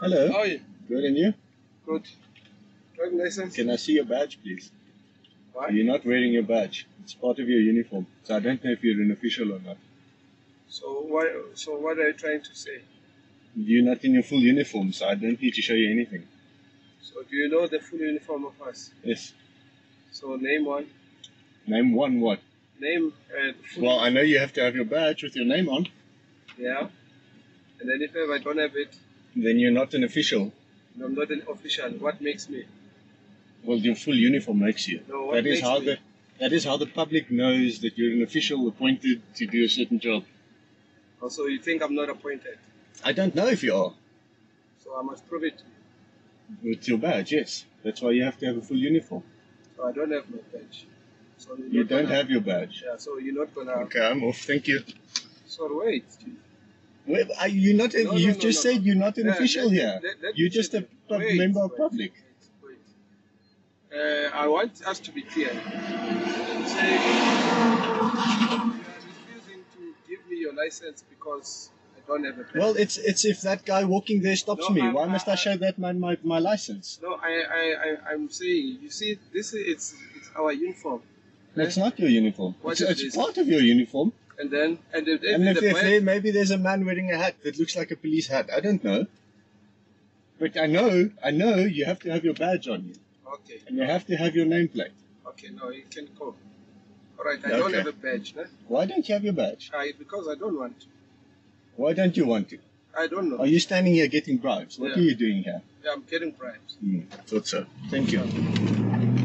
Hello. How are you? Good, and you? Good. Driving license? Can I see your badge, please? Why? You're not wearing your badge. It's part of your uniform. So I don't know if you're an official or not. So why? So what are you trying to say? You're not in your full uniform, so I don't need to show you anything. So do you know the full uniform of us? Yes. So name one. Name one what? Name uh, the full. Well, I know you have to have your badge with your name on. yeah. And then if ever I don't have it, Then you're not an official. and I'm not an official. What makes me? Well, your full uniform makes you. No, what that is makes how me? the that is how the public knows that you're an official appointed to do a certain job. Also, you think I'm not appointed? I don't know if you are. So I must prove it. to you. With your badge, yes. That's why you have to have a full uniform. So I don't have my badge. So You don't gonna- have your badge. Yeah. So you're not gonna. Okay, I'm off. Thank you. So wait. Wait, are you not? No, no, you've no, just no, said no. you're not an Yeah, official let- here. let- let you're just a wait, member of wait, public. Wait, wait. Uh, I want us to be clear. Say, license because I don't have a. Well, it's it's if that guy walking there stops No, me. I- Why must I I- show that man my, my license? no, I, I, I, I'm saying, you see, this is it's, it's our uniform, That's not your uniform. What It's, it's part of your uniform. and then and if, if And if, the if there, maybe there's a man wearing a hat that looks like a police hat. I don't know. But I know, I know you have to have your badge on you. okay, And you have to have your nameplate. okay, no, you can go. Right, I don't have a badge, no? Why don't you have your badge? I, because I don't want to. Why don't you want to? I don't know. Are you standing here getting bribes? What Yeah. are you doing here? Yeah, I'm getting bribes. Hmm, thought so. Thank you.